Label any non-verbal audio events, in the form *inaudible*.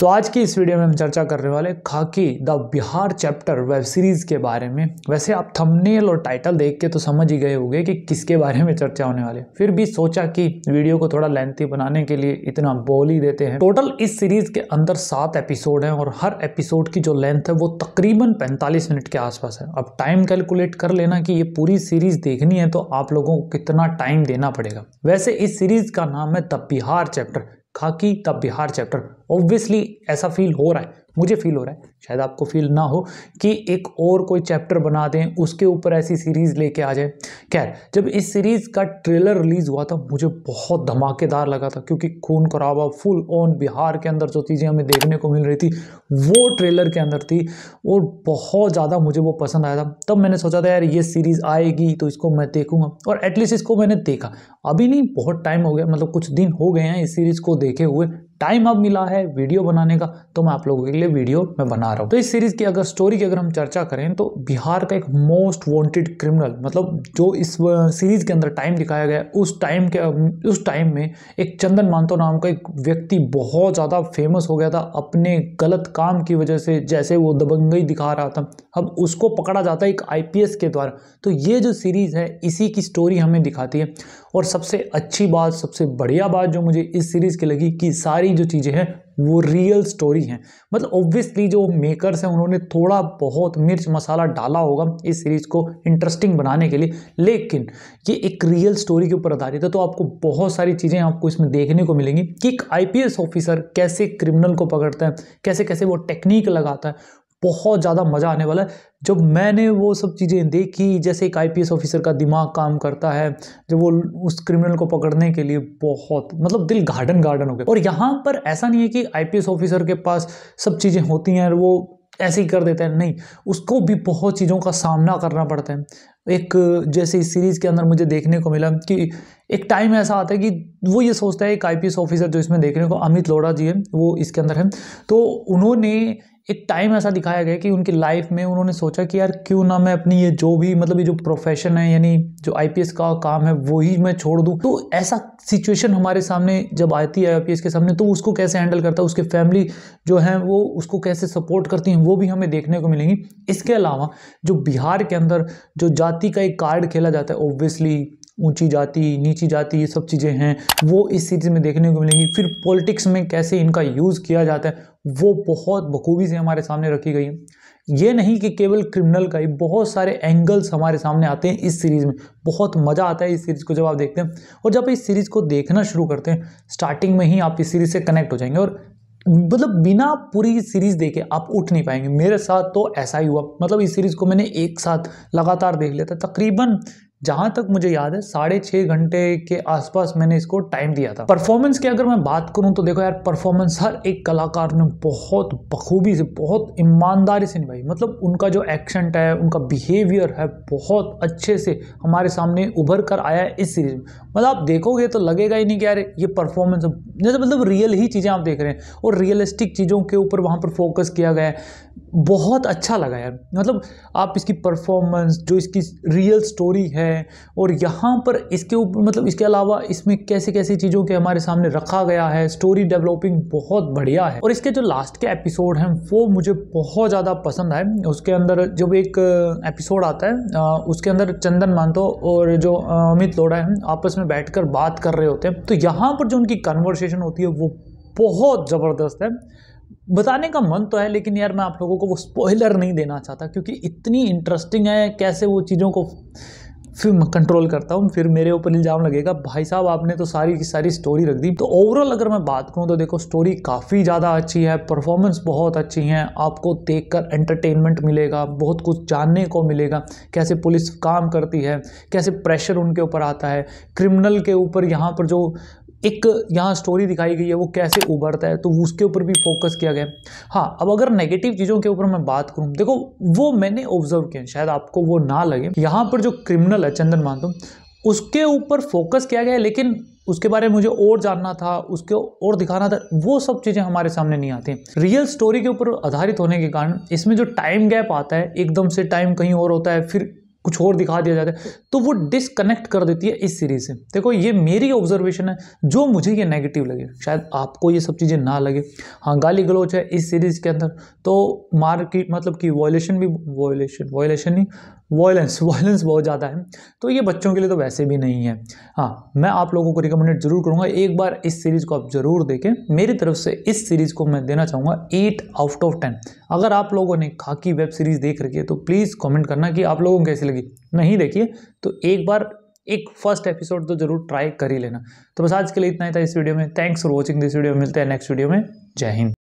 तो आज की इस वीडियो में हम चर्चा करने वाले Khaki the Bihar chapter web series के बारे में। वैसे आप थंबनेल और टाइटल देख के तो समझ ही गए होंगे कि किसके बारे में चर्चा होने वाले फिर भी सोचा कि वीडियो को थोड़ा लेंथी बनाने के लिए इतना बोल ही देते हैं। टोटल इस सीरीज़ के अंदर सात एपिसोड हैं और हर एपिसोड की जो लेंथ है वो तकरीबन पैंतालीस मिनट के आसपास है। अब टाइम कैलकुलेट कर लेना कि ये पूरी सीरीज़ देखनी है तो आप लोगों को कितना टाइम देना पड़ेगा। वैसे इस सीरीज़ का नाम है the Bihar chapter, Khaki the Bihar chapter. Obviously ऐसा फील हो रहा है, मुझे फील हो रहा है, शायद आपको फील ना हो कि एक और कोई चैप्टर बना दें, उसके ऊपर ऐसी सीरीज़ लेके आ जाए। खैर, जब इस सीरीज़ का ट्रेलर रिलीज़ हुआ था, मुझे बहुत धमाकेदार लगा था, क्योंकि खून खराबा फुल ऑन बिहार के अंदर जो चीज़ें हमें देखने को मिल रही थी, वो ट्रेलर के अंदर थी और बहुत ज़्यादा मुझे वो पसंद आया था। तब मैंने सोचा था, यार, ये सीरीज़ आएगी तो इसको मैं देखूँगा। और एटलीस्ट इसको मैंने देखा। अभी नहीं, बहुत टाइम हो गया मतलब कुछ दिन हो गए हैं इस सीरीज़ को देखे हुए टाइम अब मिला है वीडियो बनाने का तो मैं आप लोगों के लिए वीडियो मैं बना रहा हूँ। तो इस सीरीज़ की अगर स्टोरी की अगर हम चर्चा करें तो बिहार का एक मोस्ट वांटेड क्रिमिनल मतलब जो इस सीरीज़ के अंदर टाइम दिखाया गया, उस टाइम के, उस टाइम में एक चंदन मानतो नाम का एक व्यक्ति बहुत ज़्यादा फ़ेमस हो गया था, अपने गलत काम की वजह से जैसे वो दबंगई दिखा रहा था। अब उसको पकड़ा जाता है एक आईपीएस के द्वारा। तो ये जो सीरीज़ है, इसी की स्टोरी हमें दिखाती है। और सबसे अच्छी बात, सबसे बढ़िया बात जो मुझे इस सीरीज़ की लगी कि सारी जो चीज़ें हैं, वो रियल स्टोरी हैं। मतलब ऑब्वियसली जो मेकर्स हैं, उन्होंने थोड़ा बहुत मिर्च मसाला डाला होगा इस सीरीज़ को इंटरेस्टिंग बनाने के लिए। लेकिन ये एक रियल स्टोरी के ऊपर आधारित है तो आपको बहुत सारी चीज़ें आपको इसमें देखने को मिलेंगी कि एक आईपीएस ऑफिसर कैसे क्रिमिनल को पकड़ता है कैसे कैसे वो टेक्निक लगाता है। बहुत ज़्यादा मज़ा आने वाला है। जब मैंने वो सब चीज़ें देखी, जैसे एक आईपीएस ऑफिसर का दिमाग काम करता है, जब वो उस क्रिमिनल को पकड़ने के लिए बहुत मतलब दिल गार्डन गार्डन हो गया। और यहाँ पर ऐसा नहीं है कि आईपीएस ऑफिसर के पास सब चीज़ें होती हैं और वो ऐसे ही कर देता है। नहीं, उसको भी बहुत चीज़ों का सामना करना पड़ता है। एक जैसे इस सीरीज़ के अंदर मुझे देखने को मिला कि एक टाइम ऐसा आता है कि वो ये सोचता है, एक आईपीएस ऑफिसर जो इसमें देखने को, अमित लोढ़ा जी है, वो इसके अंदर है। तो उन्होंने एक टाइम ऐसा दिखाया गया कि उनकी लाइफ में उन्होंने सोचा कि यार क्यों ना मैं अपनी ये जो भी मतलब ये जो प्रोफेशन है, यानी जो आईपीएस का काम है वही मैं छोड़ दूँ। तो ऐसा सिचुएशन हमारे सामने जब आती है आईपीएस के सामने तो उसको कैसे हैंडल करता है? उसके फैमिली जो है, वो उसको कैसे सपोर्ट करती हैं, वो भी हमें देखने को मिलेंगी। इसके अलावा, जो बिहार के अंदर जो जाति का एक कार्ड खेला जाता है ओब्वियसली ऊँची जाति, नीची जाति, ये सब चीज़ें हैं, वो इस सीरीज़ में देखने को मिलेंगी। फिर पॉलिटिक्स में कैसे इनका यूज़ किया जाता है वो बहुत बखूबी से हमारे सामने रखी गई है। ये नहीं कि केवल क्रिमिनल का ही बहुत सारे एंगल्स हमारे सामने आते हैं इस सीरीज़ में। बहुत मज़ा आता है इस सीरीज़ को जब आप देखते हैं। और जब इस सीरीज़ को देखना शुरू करते हैं स्टार्टिंग में ही आप इस सीरीज़ से कनेक्ट हो जाएँगे और मतलब बिना पूरी सीरीज़ देखे आप उठ नहीं पाएँगे। मेरे साथ तो ऐसा ही हुआ। मतलब इस सीरीज़ को मैंने एक साथ लगातार देख लिया था। तकरीबन जहाँ तक मुझे याद है, साढ़े छः घंटे के आसपास मैंने इसको टाइम दिया था। परफॉर्मेंस की अगर मैं बात करूँ तो देखो यार परफॉर्मेंस हर एक कलाकार ने बहुत बखूबी से, बहुत ईमानदारी से निभाई। मतलब उनका जो एक्शन है, उनका बिहेवियर है, बहुत अच्छे से हमारे सामने उभर कर आया है इस सीरीज़ में। मतलब आप देखोगे तो लगेगा ही नहीं कि यार ये परफॉर्मेंस जैसे मतलब रियल ही चीज़ें आप देख रहे हैं और रियलिस्टिक चीज़ों के ऊपर वहाँ पर फोकस किया गया है। बहुत अच्छा लगा यार। मतलब आप इसकी परफॉर्मेंस जो इसकी रियल स्टोरी है और यहाँ पर इसके ऊपर मतलब इसके अलावा इसमें कैसे कैसे चीज़ों के हमारे सामने रखा गया है स्टोरी डेवलपिंग बहुत बढ़िया है। और इसके जो लास्ट के एपिसोड हैं, वो मुझे बहुत ज़्यादा पसंद आए उसके अंदर जब एक एपिसोड आता है उसके अंदर चंदन मानतो और जो अमित लोढ़ा है, आपस में बैठकर बात कर रहे होते हैं। तो यहाँ पर जो उनकी कन्वर्सेशन होती है, वो बहुत ज़बरदस्त है। बताने का मन तो है, लेकिन यार मैं आप लोगों को वो स्पॉइलर नहीं देना चाहता, क्योंकि इतनी इंटरेस्टिंग है, कैसे वो चीज़ों को फिर मैं कंट्रोल करता हूँ, फिर मेरे ऊपर इल्ज़ाम लगेगा, भाई साहब, आपने तो सारी की सारी स्टोरी रख दी। तो ओवरऑल अगर मैं बात करूँ तो देखो स्टोरी काफ़ी ज़्यादा अच्छी है परफॉर्मेंस बहुत अच्छी है, आपको देख कर एंटरटेनमेंट मिलेगा, बहुत कुछ जानने को मिलेगा, कैसे पुलिस काम करती है, कैसे प्रेशर उनके ऊपर आता है क्रिमिनल के ऊपर यहाँ पर जो एक यहाँ स्टोरी दिखाई गई है, वो कैसे उभरता है तो उसके ऊपर भी फोकस किया गया हाँ। अब अगर नेगेटिव चीज़ों के ऊपर मैं बात करूँ, देखो, वो मैंने ऑब्ज़र्व किया, शायद आपको वो ना लगे। यहाँ पर जो क्रिमिनल है, चंदन मानतो उसके ऊपर फोकस किया गया लेकिन उसके बारे में मुझे और जानना था, उसके और दिखाना था, वो सब चीज़ें हमारे सामने नहीं आती रियल स्टोरी के ऊपर आधारित होने के कारण, इसमें जो टाइम गैप आता है, एकदम से टाइम कहीं और होता है, फिर कुछ और दिखा दिया जाता है तो वो डिसकनेक्ट कर देती है इस सीरीज़ से। देखो, ये मेरी ऑब्जर्वेशन है, जो मुझे ये नेगेटिव लगे। शायद आपको ये सब चीज़ें ना लगे। हाँ गाली गलोच है इस सीरीज़ के अंदर तो मार्केट मतलब कि वॉयलेशन भी वॉयलेशन वॉयलेशन नहीं वॉयलेंस वॉयलेंस *laughs* बहुत ज़्यादा है। तो ये बच्चों के लिए तो वैसे भी नहीं है। हाँ मैं आप लोगों को रिकमेंडेड ज़रूर करूँगा। एक बार इस सीरीज़ को आप ज़रूर देखें। मेरी तरफ़ से इस सीरीज़ को मैं देना चाहूँगा एट आउट ऑफ़ टेन अगर आप लोगों ने खाकी वेब सीरीज़ देख रखी है तो प्लीज़ कॉमेंट करना कि आप लोगों को कैसी लगी। नहीं देखिए तो एक बार एक फ़र्स्ट एपिसोड तो ज़रूर ट्राई कर ही लेना। तो बस आज के लिए इतना ही था इस वीडियो में। Thanks for watching this video मिलते हैं नेक्स्ट वीडियो में। जय हिंद।